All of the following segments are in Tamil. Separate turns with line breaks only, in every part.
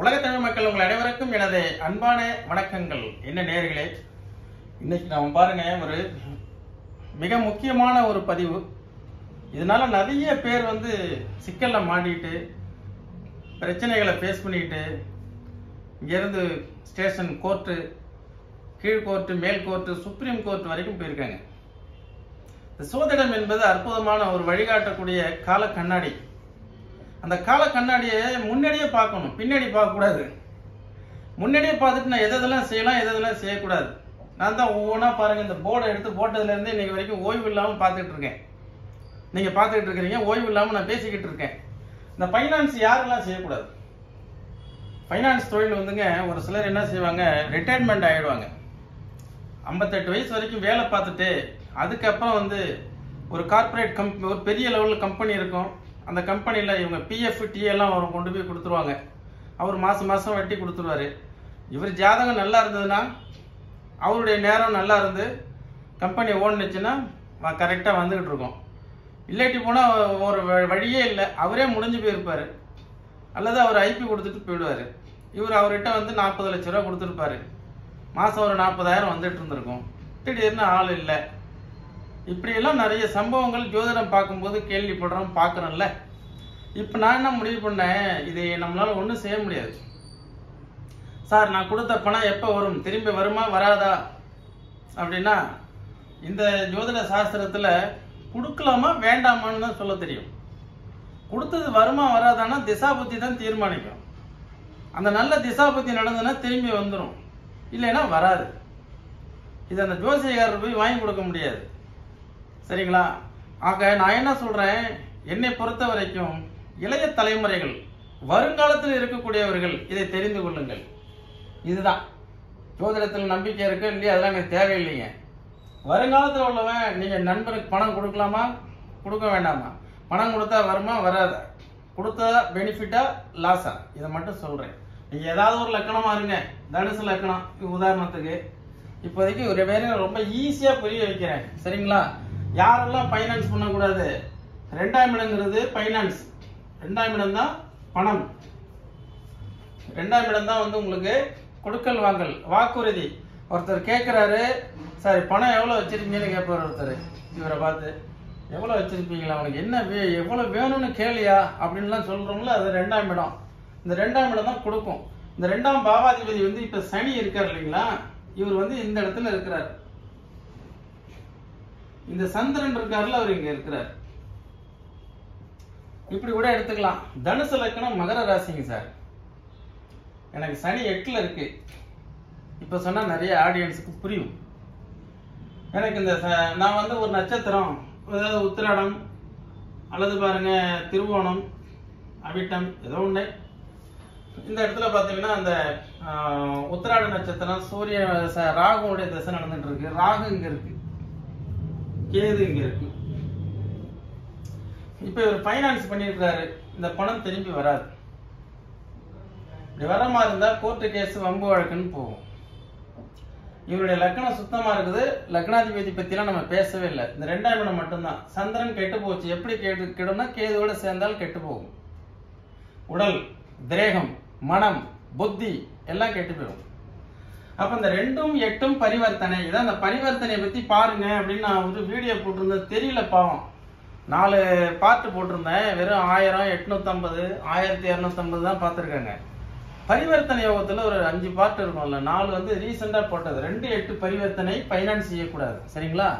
உலக தமிழ் மக்கள் உங்கள் அனைவருக்கும் எனது அன்பான வணக்கங்கள். என்ன நேர்களே? இன்னைக்கு நாம் பாருங்க ஒரு மிக முக்கியமான ஒரு பதிவு. இதனால நிறைய பேர் வந்து சிக்கல்ல மாட்டிட்டு பிரச்சனைகளை ஃபேஸ் பண்ணிட்டு இங்கேருந்து ஸ்டேஷன் கோர்ட்டு கீழ் கோர்ட்டு மேல் கோர்ட்டு சுப்ரீம் கோர்ட் வரைக்கும் போயிருக்காங்க. இந்த சோதிடம் என்பது அற்புதமான ஒரு வழிகாட்டக்கூடிய கால கண்ணாடி அந்த கால கண்ணாடியை முன்னாடியே பார்க்கணும். பின்னாடி பார்க்கக்கூடாது. முன்னாடியே பார்த்துட்டு நான் எதெல்லாம் செய்யலாம் எதெல்லாம் செய்யக்கூடாது. நான் தான் ஒவ்வொன்றா பாருங்கள் இந்த போர்டை எடுத்து போட்டதுலேருந்து இன்னைக்கு வரைக்கும் ஓய்வு இல்லாமல் பார்த்துட்டு இருக்கேன். நீங்கள் பார்த்துக்கிட்டு இருக்கிறீங்க ஓய்வு இல்லாமல் நான் பேசிக்கிட்டு இருக்கேன். இந்த ஃபைனான்ஸ் யாரெல்லாம் செய்யக்கூடாது? ஃபைனான்ஸ் தொழில் வந்துங்க ஒரு சிலர் என்ன செய்வாங்க ரிட்டையர்மெண்ட் ஆகிடுவாங்க ஐம்பத்தெட்டு வயசு வரைக்கும் வேலை பார்த்துட்டு அதுக்கப்புறம் வந்து ஒரு கார்ப்பரேட் கம்பெனி ஒரு பெரிய லெவலில் கம்பெனி இருக்கும். அந்த கம்பெனியில் இவங்க பிஎஃப் எல்லாம் அவர் கொண்டு போய் கொடுத்துருவாங்க. அவர் மாதம் மாதம் வட்டி கொடுத்துருவாரு. இவர் ஜாதகம் நல்லா இருந்ததுன்னா அவருடைய நேரம் நல்லா இருந்து கம்பெனி ஓடுனுச்சுன்னா கரெக்டாக வந்துக்கிட்டு இருக்கோம். இல்லாட்டி போனால் ஒரு வ- வழியே இல்லை. அவரே முடிஞ்சு போயிருப்பார். அல்லது அவர் ஐபி கொடுத்துட்டு போயிடுவார். இவர் அவர்கிட்ட வந்து நாற்பது லட்ச ரூபா கொடுத்துருப்பாரு. மாதம் ஒரு நாற்பதாயிரம் வந்துட்டு இருந்திருக்கும். திடீர்னு ஆள் இல்லை. இப்படியெல்லாம் நிறைய சம்பவங்கள் ஜோதிடம் பார்க்கும்போது கேள்விப்படுறோம் பார்க்குறோம்ல. இப்போ நான் என்ன முடிவு பண்ணேன்? இதை நம்மளால் ஒன்றும் செய்ய முடியாது. சார் நான் கொடுத்த பணம் எப்போ வரும்? திரும்பி வருமா? வராதா? அப்படின்னா இந்த ஜோதிட சாஸ்திரத்தில் கொடுக்கலாமா வேண்டாமான்னு தான் சொல்ல தெரியும். கொடுத்தது வருமா வராதான்னா திசாபுத்தி தான் தீர்மானிக்கும். அந்த நல்ல திசாபுத்தி நடந்ததுன்னா திரும்பி வந்துடும் இல்லைன்னா வராது. இது அந்த ஜோசியக்காரர் போய் வாங்கி கொடுக்க முடியாது. சரிங்களா? ஆக நான் என்ன சொல்றேன்? என்னை பொறுத்த வரைக்கும் இளைய தலைமுறைகள் வருங்காலத்தில் இருக்கக்கூடியவர்கள் இதை தெரிந்து கொள்ளுங்கள். இதுதான். ஜோதிடத்தில் நம்பிக்கை இருக்கு இல்லையா? அதெல்லாம் எனக்கு தேவையில்லைங்க வருங்காலத்தில் உள்ளவன் நீங்க நண்பருக்கு பணம் கொடுக்கலாமா? கொடுக்க வேண்டாமா? பணம் கொடுத்தா வருமா? வராத? கொடுத்தா பெனிஃபிட்டா லாஸா இதை மட்டும் சொல்றேன். நீங்க ஏதாவது ஒரு லக்கணமா இருங்க. தனுசு லக்கணம். உதாரணத்துக்கு இப்போதைக்கு ஒரு பேரை ரொம்ப ஈஸியா புரிய வைக்கிறேன். சரிங்களா? யாரெல்லாம் ஃபைனான்ஸ் பண்ணக்கூடாது? ரெண்டாம் இடங்கிறது ஃபைனான்ஸ் ரெண்டாம் இடம் தான் பணம். ரெண்டாம் இடம் தான் வந்து உங்களுக்கு கொடுக்கல் வாங்கல் வாக்குறுதி. ஒருத்தர் கேட்குறாரு சாரி பணம் எவ்வளோ வச்சுருக்கீங்கன்னு கேட்பார் ஒருத்தர். இவரை பார்த்து எவ்வளோ வச்சுருப்பீங்களா? அவனுக்கு என்ன வே எவ்வளோ வேணும்னு கேளியா? அப்படின்லாம் சொல்கிறோம்ல அது ரெண்டாம் இடம். இந்த ரெண்டாம் இடம் தான் கொடுக்கும். இந்த ரெண்டாம் பாவாதிபதி வந்து இப்போ சனி இருக்கார் இல்லைங்களா? இவர் வந்து இந்த இடத்துல இருக்கிறார். இந்த சந்திரன் இருக்காருல அவர் இங்க இருக்கிறார். இப்படி கூட எடுத்துக்கலாம். தனுசு லக்கணம் மகர ராசிங்க சார். எனக்கு சனி எட்டுல இருக்கு. இப்ப சொன்னா நிறைய ஆடியன்ஸுக்கு புரியும். எனக்கு இந்த ச- நான் வந்து ஒரு நட்சத்திரம் அதாவது உத்திராடம் அல்லது பாருங்க திருவோணம் அவிட்டம் ஏதோ ஒண்ணு. இந்த இடத்துல பாத்தீங்கன்னா அந்த ஆஹ், உத்திராட நட்சத்திரம் சூரிய ச- திசை நடந்துட்டு இருக்கு. ராகு இங்க இருக்கு. கேது இங்க இருக்கு இப்ப இவர் ஃபைனான்ஸ் பண்ணியிருக்காரு இந்த பணம் திரும்பி வராது. இப்படி வர மாதிரி இருந்தா கோர்ட்டு கேஸ் வம்பு வழக்குன்னு போகும். இவருடைய லக்னம் சுத்தமா இருக்குது. லக்னாதிபதி பத்திலாம் நம்ம பேசவே இல்லை. இந்த ரெண்டாம் இடம் மட்டும்தான். சந்திரன் கெட்டு போச்சு. எப்படி கெட்டு கெடும்னா கேதுவோட சேர்ந்தால் கெட்டு போகும். உடல் திரேகம் மனம் புத்தி எல்லாம் கெட்டு போயிடும். அப்ப இந்த ரெண்டும் எட்டும் பரிவர்த்தனை. இதான் அந்த பரிவர்த்தனையை பத்தி பாருங்க அப்படின்னு நான் ஒரு வீடியோ போட்டிருந்தேன். தெரியல பாவம். நாலு பார்ட் போட்டிருந்தேன். வெறும் ஆயிரம் எட்நூத்தம்பது ஆயிரத்தி இரநூத்தம்பது தான் பார்த்துருக்காங்க. பரிவர்த்தனை யோகத்துல ஒரு அஞ்சு பார்ட் இருக்கும்ல. நாலு வந்து ரீசெண்டா போட்டது. ரெண்டு எட்டு பரிவர்த்தனை ஃபைனான்ஸ் செய்யக்கூடாது. சரிங்களா?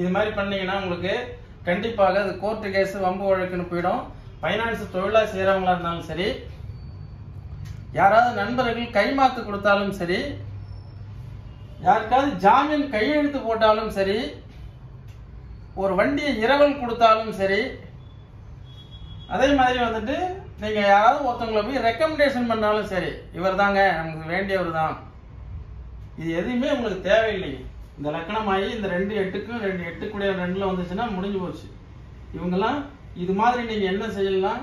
இது மாதிரி பண்ணீங்கன்னா உங்களுக்கு கண்டிப்பாக அது கோர்ட்டு கேஸ் வம்பு வழக்குன்னு போயிடும். ஃபைனான்ஸ் தொழிலா செய்யறவங்களா இருந்தாலும் சரி யாராவது நண்பர்கள் கைமாத்து கொடுத்தாலும் சரி யாருக்காவது ஜாமீன் கையெழுத்து போட்டாலும் சரி ஒரு வண்டியை இரவல் கொடுத்தாலும் சரி அதே மாதிரி வந்துட்டு நீங்க யாராவது ஒருத்தவங்களை போய் ரெக்கமெண்டேஷன் பண்ணாலும் சரி இவர் தாங்க நமக்கு வேண்டியவர் தான் இது எதுவுமே உங்களுக்கு தேவையில்லை. இந்த லக்கணமாகி இந்த ரெண்டு எட்டுக்கும் ரெண்டு எட்டுக்குடைய ரெண்டுல வந்துச்சுன்னா முடிஞ்சு போச்சு. இவங்கெல்லாம் இது மாதிரி நீங்க என்ன செய்யலாம்?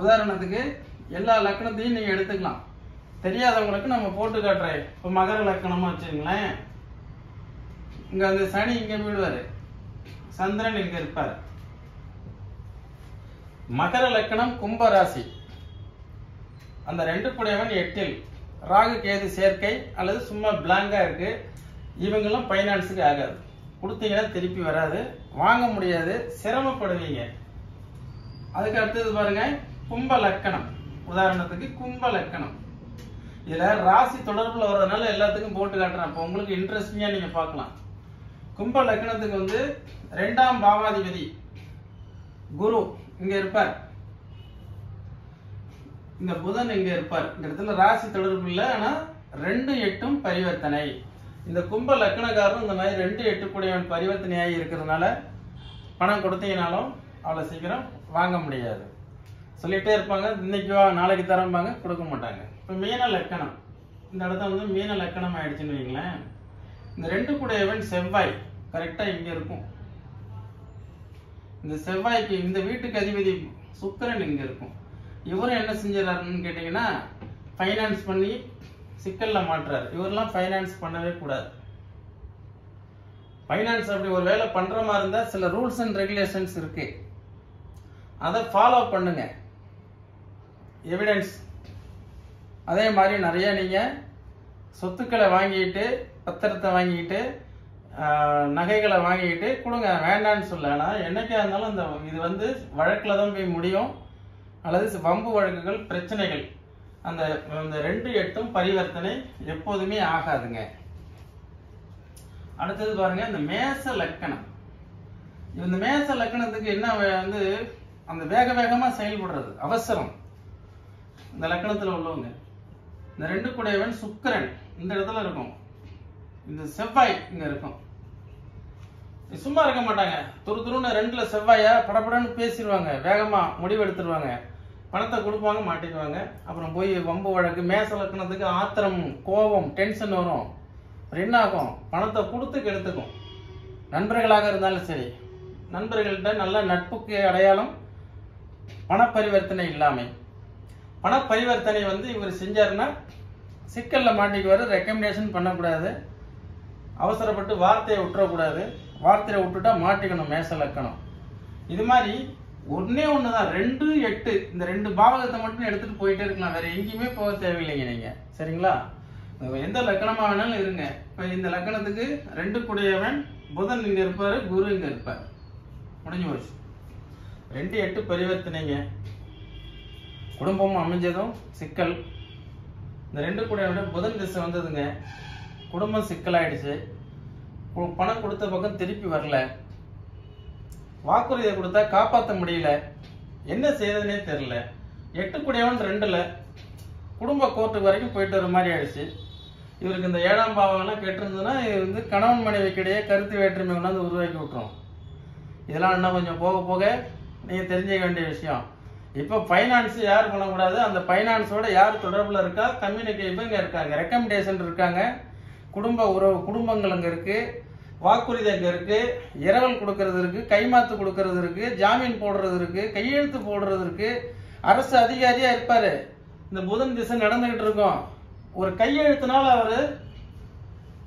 உதாரணத்துக்கு எல்லா லக்கணத்தையும் நீங்க எடுத்துக்கலாம். தெரியாதவங்களுக்கு நம்ம போட்டு காட்டுறேன். இப்போ மகர லக்கணமாக வச்சுங்களேன் இங்க அந்த சனி இங்கே போயிடுவாரு சந்திரன் இங்கே இருப்பார். மகர லக்கணம் கும்ப ராசி அந்த ரெண்டு குடையவன் எட்டில். ராகு கேது சேர்க்கை அல்லது சும்மா பிளாங்கா இருக்கு. இவங்களும் ஃபைனான்ஸுக்கு ஆகாது. கொடுத்தீங்கன்னா திருப்பி வராது. வாங்க முடியாது. சிரமப்படுவீங்க. அதுக்கு அடுத்தது பாருங்க கும்ப லக்கணம். உதாரணத்துக்கு கும்ப லக்கணம். இதுல ராசி தொடர்புல வர்றதுனால எல்லாத்துக்கும் போட்டு காட்டுறேன். அப்போ உங்களுக்கு இன்ட்ரெஸ்டிங்கா நீங்க பார்க்கலாம். கும்ப லக்னத்துக்கு வந்து ரெண்டாம் பாவாதிபதி. குரு இங்க இருப்பார். இந்த புதன் இங்க இருப்பார். இந்த இடத்துல ராசி தொடர்பு இல்லை ஆனா ரெண்டு எட்டும் பரிவர்த்தனை. இந்த கும்ப லக்னக்காரரும் இந்த மாதிரி ரெண்டு எட்டு கூடியவன் பரிவர்த்தனையாகி இருக்கிறதுனால பணம் கொடுத்தீங்கனாலும் அவ்வளோ சீக்கிரம் வாங்க முடியாது. சொல்லிகிட்டே இருப்பாங்க இன்னைக்கு வா நாளைக்கு தரம்பாங்க கொடுக்க மாட்டாங்க. இப்போ மீன லக்கணம். இந்த இடத்த வந்து மீன லக்கணம் ஆயிடுச்சுன்னு வைங்களேன். இந்த ரெண்டு கூடையவன் செவ்வாய் கரெக்டாக இங்கே இருக்கும். இந்த செவ்வாய்க்கு இந்த வீட்டுக்கு அதிபதி சுக்கரன் இங்கே இருக்கும். இவரும் என்ன செஞ்சிடறாருன்னு கேட்டிங்கன்னா ஃபைனான்ஸ் பண்ணி சிக்கலில் மாட்டுறாரு. இவரெல்லாம் ஃபைனான்ஸ் பண்ணவே கூடாது. ஃபைனான்ஸ் அப்படி ஒரு வேலை பண்ணுற மாதிரி இருந்தால் சில ரூல்ஸ் அண்ட் ரெகுலேஷன்ஸ் இருக்கு. அதை ஃபாலோ பண்ணுங்க. எவிடன்ஸ் அதே மாதிரி நிறைய நீங்கள் சொத்துக்களை வாங்கிட்டு பத்திரத்தை வாங்கிட்டு நகைகளை வாங்கிட்டு கொடுங்க. வேண்டான்னு சொல்ல ஆனால் என்றைக்கா இருந்தாலும் அந்த இது வந்து வழக்கில் தான் போய் முடியும். அல்லது வம்பு வழக்குகள் பிரச்சனைகள் அந்த அந்த ரெண்டு எட்டும் பரிவர்த்தனை எப்போதுமே ஆகாதுங்க. அடுத்தது பாருங்க இந்த மேச லக்கணம். இந்த மேச லக்கணத்துக்கு என்ன வந்து அந்த வேக வேகமாக செயல்படுறது. அவசரம். இந்த லக்கணத்தில் உள்ளவங்க. இந்த ரெண்டு கூடையவன் சுக்கரன் இந்த இடத்துல இருக்கும். இந்த செவ்வாய் இங்க இருக்கும். சும்மா இருக்க மாட்டாங்க. துரு துருன்னு ரெண்டுல செவ்வாயா படப்படன்னு பேசிடுவாங்க. வேகமா முடிவு எடுத்துருவாங்க பணத்தை கொடுப்பாங்க மாட்டிக்குவாங்க. அப்புறம் போய் வம்பு வழக்கு மேசலக்கணத்துக்கு ஆத்திரம் கோபம் டென்ஷன் வரும். அப்புறம் என்ன ஆகும்? பணத்தை கொடுத்து கெடுத்துக்கும். நண்பர்களாக இருந்தாலும் சரி. நண்பர்கள்ட்ட நல்ல நட்புக்கு அடையாளம் பணப்பரிவர்த்தனை இல்லாமை. பணப்பரிவர்த்தனை வந்து இவர் செஞ்சாருன்னா சிக்கலில் மாட்டிக்குவார் ரெக்கமெண்டேஷன் பண்ணக்கூடாது. அவசரப்பட்டு வார்த்தையை விட்டுறக்கூடாது. வார்த்தையை விட்டுட்டா மாட்டிக்கணும் மேச லக்கணம். இது மாதிரி ஒன்றே ஒன்று தான் ரெண்டு எட்டு இந்த ரெண்டு பாவகத்தை மட்டும் எடுத்துகிட்டு போயிட்டே இருக்கலாம். வேறு எங்கேயுமே போக தேவையில்லைங்க நீங்கள் சரிங்களா? எந்த லக்கணமாக வேணாலும் இருங்க. இப்போ இந்த லக்கணத்துக்கு ரெண்டு கூடையவன் புதன் இங்கே இருப்பார் குரு இங்கே இருப்பார். முடிஞ்சு போச்சு. ரெண்டு எட்டு பரிவர்த்தனைங்க. குடும்பமும் அமைஞ்சதும் சிக்கல். இந்த ரெண்டு கூட புதன் திசை வந்ததுங்க. குடும்பம் சிக்கலாயிடுச்சு. கு- பணம் கொடுத்த பக்கம் திருப்பி வரல. வாக்குறுதியை கொடுத்தா காப்பாற்ற முடியல. என்ன செய்யறதுனே தெரியல. எட்டு கூடையவன் ரெண்டுல. குடும்ப கோர்ட்டு வரைக்கும் போயிட்டு வர மாதிரி ஆயிடுச்சு. இவருக்கு இந்த ஏழாம் பாவம்லாம் கேட்டிருந்ததுன்னா இது வந்து கணவன் மனைவிக்கிடையே கருத்து வேற்றுமை கொண்டாந்து உருவாக்கி விட்டுரும். இதெல்லாம் இன்னும் கொஞ்சம் போக போக நீங்கள் தெரிஞ்சுக்க வேண்டிய விஷயம். இப்போ ஃபைனான்ஸ் யார் பண்ணக்கூடாது? அந்த ஃபைனான்ஸோட யார் தொடர்பில் இருக்கா? கம்யூனிகே இவங்க இருக்காங்க. ரெக்கமெண்டேஷன் இருக்காங்க. குடும்ப உறவு குடும்பங்கள் அங்கே இருக்குது வாக்குறுதி அங்கே இருக்குது இரவல் கொடுக்கறது இருக்கு. கைமாத்து கொடுக்கறது இருக்கு. ஜாமீன் போடுறது இருக்குது கையெழுத்து போடுறது இருக்குது அரசு அதிகாரியாக இருப்பார். இந்த புதன் திசை நடந்துகிட்டு இருக்கும். ஒரு கையெழுத்துனால அவர்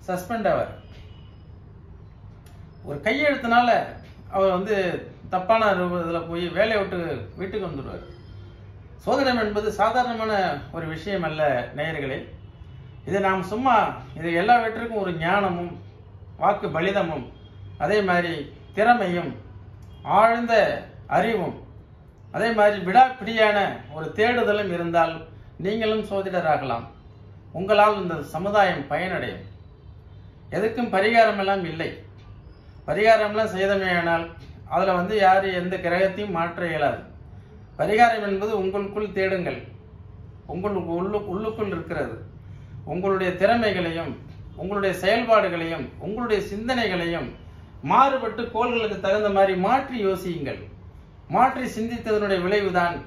சஸ்பெண்ட் ஆவார். ஒரு கையெழுத்துனால அவர் வந்து தப்பான இதில் போய் வேலையை விட்டு வீட்டுக்கு வந்துடுவார். சோதனம் என்பது சாதாரணமான ஒரு விஷயம் அல்ல நேயர்களே. இது நாம் சும்மா இது எல்லாவற்றுக்கும் ஒரு ஞானமும் வாக்கு பலிதமும் அதே மாதிரி திறமையும் ஆழ்ந்த அறிவும் அதே மாதிரி விடாப்பிடியான ஒரு தேடுதலும் இருந்தால் நீங்களும் சோதிடராகலாம். உங்களால் இந்த சமுதாயம் பயனடையும். எதுக்கும் பரிகாரம் எல்லாம் இல்லை. பரிகாரம்லாம் செய்தமையானால் அதில் வந்து யார் எந்த கிரகத்தையும் மாற்ற இயலாது. பரிகாரம் என்பது உங்களுக்குள் தேடுங்கள். உங்களுக்கு உள்ளு உள்ளுக்குள் இருக்கிறது. உங்களுடைய திறமைகளையும் உங்களுடைய செயல்பாடுகளையும் உங்களுடைய சிந்தனைகளையும் மாறுபட்டு கோள்களுக்கு தகுந்த மாதிரி மாற்றி யோசியுங்கள். மாற்றி சிந்தித்ததனுடைய விளைவுதான்.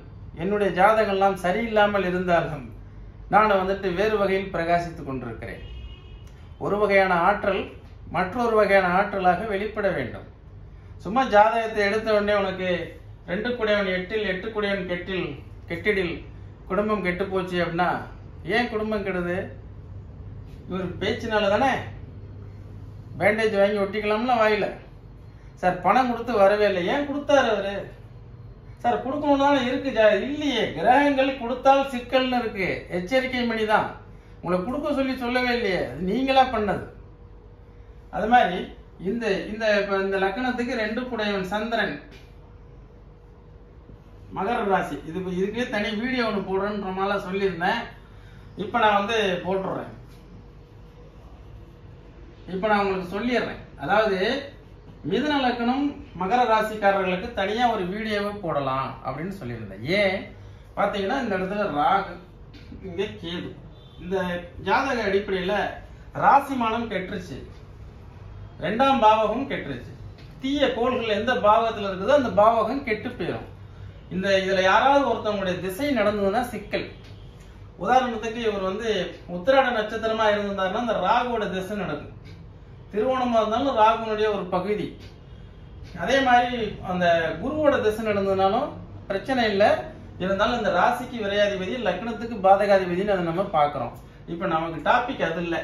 என்னுடைய ஜாதகம்லாம் சரியில்லாமல் இருந்தாலும் நான் வந்துட்டு வேறு வகையில் பிரகாசித்துக் கொண்டிருக்கிறேன். ஒரு வகையான ஆற்றல் மற்றொரு வகையான ஆற்றலாக வெளிப்பட வேண்டும். சும்மா ஜாதகத்தை எடுத்த உடனே உனக்கு ரெண்டு குடையவன் எட்டில் எட்டு குடையவன் கெட்டில் கெட்டிடில் குடும்பம் கெட்டு போச்சு அப்படின்னா ஏன் குடும்பம் கெடுது? இவர் பேச்சினால தானே? பேண்டேஜ் வாங்கி ஒட்டிக்கலாம்ல வாயில. சார் பணம் கொடுத்து வரவே இல்லை. ஏன் கொடுத்தாரு அவரு? சார் கொடுக்கணும்னு தானே இருக்கு ஜா- இல்லையே. கிரகங்கள் கொடுத்தால் சிக்கல்னு இருக்கு. எச்சரிக்கை மணி தான் உங்களை கொடுக்க சொல்லி சொல்லவே இல்லையே. அது நீங்களா பண்ணது. அது மாதிரி இந்த இந்த இப்ப இந்த லக்னத்துக்கு ரெண்டு குடையவன் சந்திரன். மகர ராசி. இது இதுக்கே தனி வீடியோ ஒன்று போடுறேன்ற மாதிரிலாம் சொல்லியிருந்தேன். இப்போ நான் வந்து போட்டுடுறேன் இப்போ நான் உங்களுக்கு சொல்லிடுறேன். அதாவது மிதுன லக்னம் மகர ராசிக்காரர்களுக்கு தனியாக ஒரு வீடியோவை போடலாம் அப்படின்னு சொல்லியிருந்தேன். ஏன்? பார்த்தீங்கன்னா இந்த இடத்துல ராகு இங்கே கேது. இந்த ஜாதக அடிப்படையில் ராசிமானம் கெட்டுருச்சு. ரெண்டாம் பாவகம் கெட்டுருச்சு. தீய கோள்கள் எந்த பாவகத்தில் இருக்குதோ அந்த பாவகம் கெட்டு போயிடும் இந்த இதில் யாராவது ஒருத்தவங்களுடைய திசை நடந்ததுன்னா சிக்கல். உதாரணத்துக்கு இவர் வந்து உத்திராட நட்சத்திரமா இருந்திருந்தாருன்னா அந்த ராகுவோட திசை நடக்கும். திருவோணமா இருந்தாலும் ராகுனுடைய ஒரு பகுதி. அதே மாதிரி அந்த குருவோட திசை நடந்ததுனாலும் பிரச்சனை இல்லை. இருந்தாலும் இந்த ராசிக்கு விரையாதிபதி லக்னத்துக்கு பாதகாதிபதினு அதை நம்ம பார்க்குறோம். இப்போ நமக்கு டாபிக் அது இல்லை.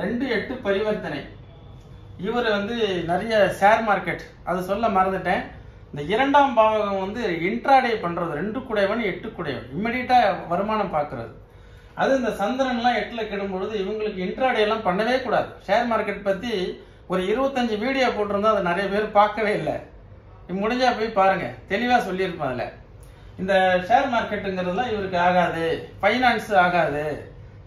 ரெண்டு எட்டு பரிவர்த்தனை. இவர் வந்து நிறைய ஷேர் மார்க்கெட் அது சொல்ல மறந்துட்டேன். இந்த இரண்டாம் பாவகம் வந்து இன்ட்ராடே பண்ணுறது ரெண்டு குடையவன் எட்டு குடையவன் இம்மிடியட்டாக வருமானம் பார்க்கறது அது இந்த சந்திரன்லாம் எட்டில் கெடும் பொழுது இவங்களுக்கு இன்ட்ராடேலாம் பண்ணவே கூடாது. ஷேர் மார்க்கெட் பற்றி ஒரு இருபத்தஞ்சு வீடியோ போட்டிருந்தா அதை நிறைய பேர் பார்க்கவே இல்லை. முடிஞ்சா போய் பாருங்கள் தெளிவாக சொல்லியிருப்பேன் அதில் இந்த ஷேர் மார்க்கெட்டுங்கிறதுலாம் இவருக்கு ஆகாது. ஃபைனான்ஸ் ஆகாது.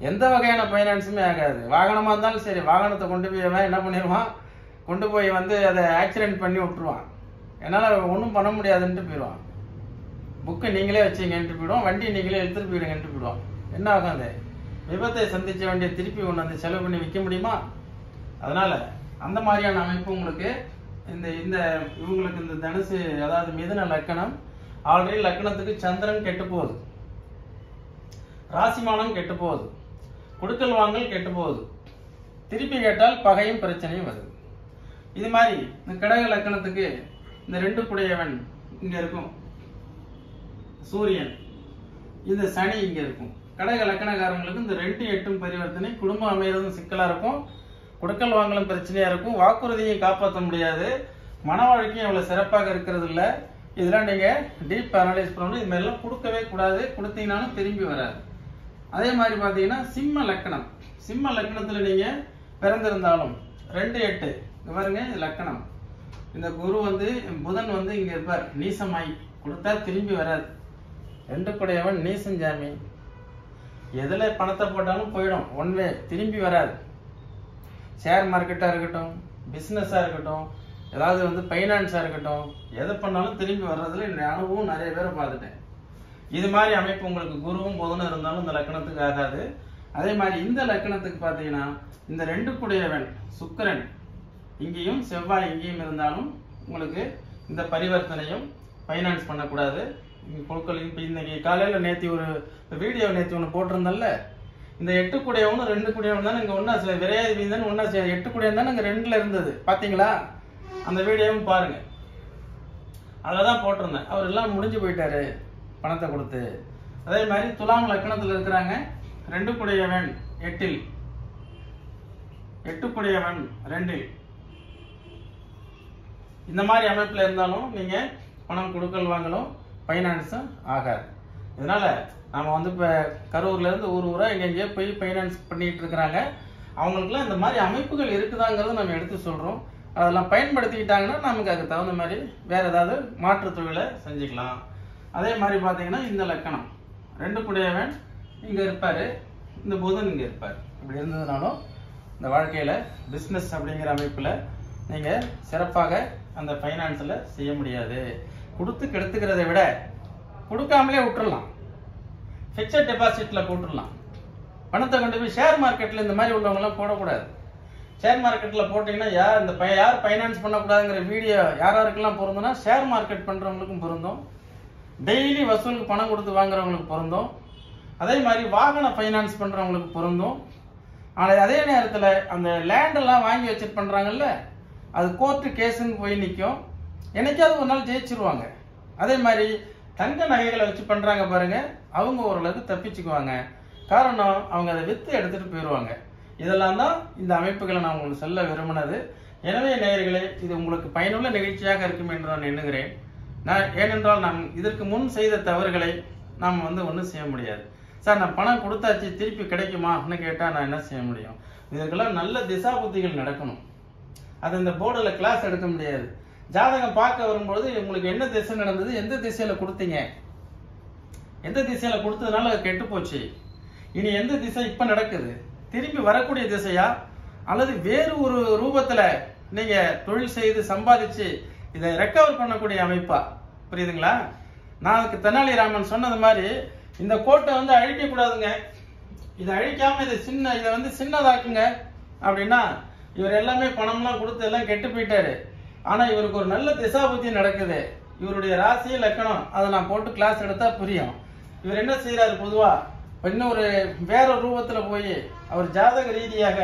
எந்த வகையான ஃபைனான்ஸுமே ஆகாது. வாகனமாக இருந்தாலும் சரி வாகனத்தை கொண்டு போய் அவன் என்ன பண்ணிடுவான்? கொண்டு போய் வந்து அதை ஆக்சிடென்ட் பண்ணி விட்டுருவான். என்னால் ஒன்றும் பண்ண முடியாதுன்ட்டு போயிடுவான். புக்கு நீங்களே வச்சீங்கன்ட்டு போயிடுவோம் வண்டி நீங்களே எடுத்துகிட்டு போயிடுங்கன்ட்டு போயிடுவோம் என்ன ஆகும் அது? விபத்தை சந்திச்ச வண்டியை திருப்பி ஒன்று வந்து செலவு பண்ணி விற்க முடியுமா? அதனால் அந்த மாதிரியான அமைப்பு உங்களுக்கு இந்த இந்த இவங்களுக்கு இந்த தனுசு அதாவது மிதன லக்கணம் ஆல்ரெடி லக்கணத்துக்கு சந்திரன் கெட்டு போகுது. ராசிமானம் கெட்டு போகுது. கொடுக்கல் வாங்கல் கெட்டு போகுது திருப்பி கேட்டால் பகையும் பிரச்சனையும் வருது. இது மாதிரி இந்த கடக லக்கணத்துக்கு இந்த ரெண்டு குடையவன் இங்க இருக்கும். சூரியன். இந்த சனி இங்க இருக்கும். கடக லக்கணக்காரங்களுக்கு இந்த ரெண்டு எட்டும் பரிவர்த்தனை குடும்பம் அமைகிறதும் சிக்கலா இருக்கும். கொடுக்கல் வாங்கலும் பிரச்சனையா இருக்கும். வாக்குறுதியை காப்பாற்ற முடியாது. மன வாழ்க்கையும் அவ்வளவு சிறப்பாக இருக்கிறது இல்லை இதெல்லாம் நீங்க டீப் அனலைஸ் பண்ணணும். இது மாதிரிலாம் கொடுக்கவே கூடாது. கொடுத்தீங்கன்னாலும் திரும்பி வராது. அதே மாதிரி பார்த்தீங்கன்னா சிம்ம லக்கணம். சிம்ம லக்கணத்தில் நீங்கள் பிறந்திருந்தாலும் ரெண்டு எட்டு. இங்க பாருங்க லக்கணம். இந்த குரு வந்து புதன் வந்து இங்கே இருப்பார். நீசமாய். கொடுத்தா திரும்பி வராது ரெண்டு குடையவன் நீசம் ஜாமி எதில் பணத்தை போட்டாலும் போயிடும். ஒன் வே திரும்பி வராது ஷேர் மார்க்கெட்டாக இருக்கட்டும் பிஸ்னஸாக இருக்கட்டும் ஏதாவது வந்து ஃபைனான்ஸாக இருக்கட்டும் எதை பண்ணாலும் திரும்பி வர்றதுல இந்த அனுபவம் நிறைய பேரை பார்த்துட்டேன். இது மாதிரி அமைப்பு உங்களுக்கு குருவும் புதனும் இருந்தாலும் இந்த லக்கணத்துக்கு ஆகாது. அதே மாதிரி இந்த லக்கணத்துக்கு பார்த்தீங்கன்னா இந்த ரெண்டு குடையவன் சுக்கரன் இங்கேயும் செவ்வாய் இங்கேயும் இருந்தாலும் உங்களுக்கு இந்த பரிவர்த்தனையும் ஃபைனான்ஸ் பண்ணக்கூடாது. இங்க பொருட்கள் இப்போ இன்னைக்கு காலையில் நேற்று ஒரு வீடியோ நேற்று ஒன்று போட்டிருந்தேன்ல இந்த எட்டு குடையவனும் ரெண்டு குடையவன் தானே இங்கே ஒன்றா விரையாதி தானே ஒன்றா எட்டு குடையவன் தானே இங்கே ரெண்டில் இருந்தது. பார்த்தீங்களா அந்த வீடியோவும் பாருங்கள் அதில் தான் போட்டிருந்தேன். அவர் எல்லாம் முடிஞ்சு போயிட்டாரு. பணத்தை கொடுத்து. அதே மாதிரி துலாம் லக்கணத்தில் இருக்கிறாங்க. ரெண்டு குடையவன் எட்டில். எட்டு குடையவன் ரெண்டில். இந்த மாதிரி அமைப்பில் இருந்தாலும் நீங்கள் பணம் கொடுக்கல் வாங்கலும் ஃபைனான்ஸும் ஆகாது. இதனால நாம வந்து இப்போ கரூர்லேருந்து ஊர் ஊராக எங்கெங்கேயோ போய் ஃபைனான்ஸ் பண்ணிகிட்டு இருக்கிறாங்க. அவங்களுக்குலாம் இந்த மாதிரி அமைப்புகள் இருக்குதாங்கிறத நம்ம எடுத்து சொல்கிறோம் அதெல்லாம் பயன்படுத்திக்கிட்டாங்கன்னா நமக்கு அதுக்கு தகுந்த மாதிரி வேறு ஏதாவது மாற்று தொழிலை செஞ்சுக்கலாம். அதே மாதிரி பார்த்தீங்கன்னா இந்த லக்கணம். ரெண்டு குடையவன் இங்கே இருப்பார் இந்த புதன் இங்கே இருப்பார். இப்படி இருந்ததுனாலும் இந்த வாழ்க்கையில் பிஸ்னஸ் அப்படிங்கிற அமைப்பில் நீங்கள் சிறப்பாக அந்த ஃபைனான்ஸில் செய்ய முடியாது. கொடுத்து கெடுத்துக்கிறதை விட கொடுக்காமலே விட்டுறலாம். ஃபிக்ஸட் டெபாசிட்டில் போட்டுடலாம் பணத்தை கொண்டு போய் ஷேர் மார்க்கெட்டில் இந்த மாதிரி உள்ளவங்கலாம் போடக்கூடாது. ஷேர் மார்க்கெட்டில் போட்டிங்கன்னா யார் இந்த யார் ஃபைனான்ஸ் பண்ணக்கூடாதுங்கிற வீடியோ யார் யாருக்கெல்லாம் பொருந்தும்னா ஷேர் மார்க்கெட் பண்ணுறவங்களுக்கும் பொருந்தும். டெய்லி வசூலுக்கு பணம் கொடுத்து வாங்குறவங்களுக்கு பொருந்தும். அதே மாதிரி வாகன ஃபைனான்ஸ் பண்ணுறவங்களுக்கு பொருந்தும். ஆனால் அதே நேரத்தில் அந்த லேண்டெல்லாம் வாங்கி வச்சுட்டு பண்ணுறாங்கல்ல அது கோர்ட்டு கேஸுன்னு போய் நிற்கும் என்னைக்காவது ஒரு நாள் ஜெயிச்சிருவாங்க. அதே மாதிரி தங்க நகைகளை வச்சு பண்ணுறாங்க பாருங்கள் அவங்க ஓரளவுக்கு தப்பிச்சுக்குவாங்க. காரணம் அவங்க அதை விற்று எடுத்துகிட்டு போயிடுவாங்க இதெல்லாம் தான் இந்த அமைப்புகளை நான் உங்களுக்கு சொல்ல விரும்பினது. எனவே நேயர்களே இது உங்களுக்கு பயனுள்ள நிகழ்ச்சியாக இருக்கும் என்று நான் எண்ணுகிறேன். நான் ஏனென்றால் நாம் இதற்கு முன் செய்த தவறுகளை நாம் வந்து ஒன்றும் செய்ய முடியாது. சார் நான் பணம் கொடுத்தாச்சு திருப்பி கிடைக்குமா அப்படின்னு கேட்டால் நான் என்ன செய்ய முடியும்? இதற்கெல்லாம் நல்ல திசா புத்திகள் நடக்கணும். அது இந்த போர்டில் கிளாஸ் எடுக்க முடியாது. ஜாதகம் பார்க்க வரும்பொழுது உங்களுக்கு என்ன திசை நடந்தது எந்த திசையில் கொடுத்தீங்க? எந்த திசையில் கொடுத்ததுனால அது கெட்டு போச்சு? இனி எந்த திசை இப்போ நடக்குது? திருப்பி வரக்கூடிய திசையா? அல்லது வேறு ஒரு ரூபத்தில் நீங்கள் தொழில் செய்து சம்பாதிச்சு இதை ரெக்கவர் பண்ணக்கூடிய அமைப்பா? புரியுதுங்களா? நான் அதுக்கு தெனாலிராமன் சொன்னது மாதிரி இந்த கோட்டை வந்து அழிக்க கூடாதுங்க இதை அழிக்காம இதை சின்ன இதை வந்து சின்னதாக்குங்க. அப்படின்னா இவர் எல்லாமே பணம்லாம் கொடுத்து எல்லாம் கெட்டு போயிட்டாரு. ஆனா இவருக்கு ஒரு நல்ல திசா புத்தி நடக்குது. இவருடைய ராசி லக்கணம். அதை நான் போட்டு கிளாஸ் எடுத்தா புரியும். இவர் என்ன செய்யறாரு பொதுவா? இன்னும் ஒரு வேற ரூபத்துல போய் அவர் ஜாதக ரீதியாக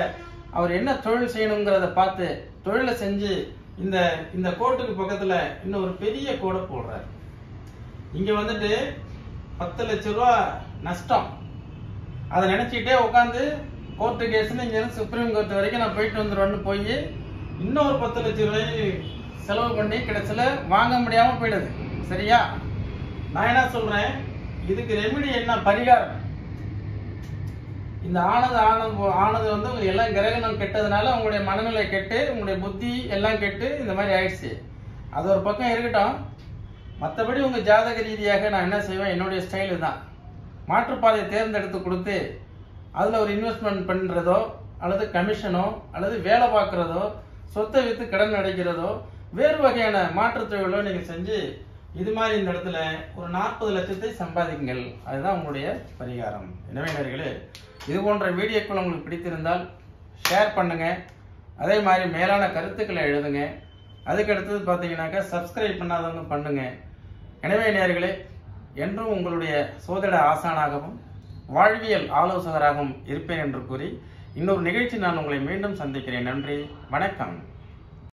அவர் என்ன தொழில் செய்யணுங்கிறத பார்த்து தொழிலை செஞ்சு இந்த இந்த கோட்டுக்கு பக்கத்துல இன்னும் ஒரு பெரிய கோடை போடுறாரு. இங்க வந்துட்டு பத்து லட்ச ரூபா நஷ்டம். அதை நினைச்சுக்கிட்டே உட்காந்து கோர்ட்டு கேஸ்னு இங்க இருந்து சுப்ரீம் கோர்ட் வரைக்கும் நான் போயிட்டு வந்துடுவேன்னு போய் இன்னொரு பத்து லட்சம் ரூபாய் செலவு பண்ணி கிடைச்சல வாங்க முடியாம போயிடுது. சரியா? நான் என்ன சொல்றேன்? இதுக்கு ரெமிடி என்ன? பரிகாரம். இந்த ஆனது ஆனது ஆனது வந்து உங்களுக்கு எல்லாம் கிரகணம் கெட்டதுனால உங்களுடைய மனநிலை கெட்டு உங்களுடைய புத்தி எல்லாம் கெட்டு இந்த மாதிரி ஆயிடுச்சு. அது ஒரு பக்கம் இருக்கட்டும். மற்றபடி உங்கள் ஜாதக ரீதியாக நான் என்ன செய்வேன்? என்னுடைய ஸ்டைலு தான். மாற்றுப்பாதையை தேர்ந்தெடுத்து கொடுத்து அதில் ஒரு இன்வெஸ்ட்மெண்ட் பண்ணுறதோ அல்லது கமிஷனோ அல்லது வேலை பார்க்குறதோ சொத்தை விற்று கடன் அடைக்கிறதோ வேறு வகையான மாற்றுத் தொழிலோ செஞ்சு இது மாதிரி இந்த இடத்துல ஒரு நாற்பது லட்சத்தை சம்பாதிக்குங்கள் அதுதான் உங்களுடைய பரிகாரம். எனவே நேர்களே இது போன்ற வீடியோக்கள் உங்களுக்கு பிடித்திருந்தால் ஷேர் பண்ணுங்க. அதே மாதிரி மேலான கருத்துக்களை எழுதுங்க. அதுக்கு அடுத்தது பார்த்தீங்கன்னாக்கா சப்ஸ்கிரைப் பண்ணாதவங்க பண்ணுங்க. எனவே நேர்களே என்றும் உங்களுடைய சோதிட ஆசானாகவும் வாழ்வியல் ஆலோசகராகவும் இருப்பேன் என்று கூறி இன்னொரு நிகழ்ச்சி நான் உங்களை மீண்டும் சந்திக்கிறேன். நன்றி வணக்கம்.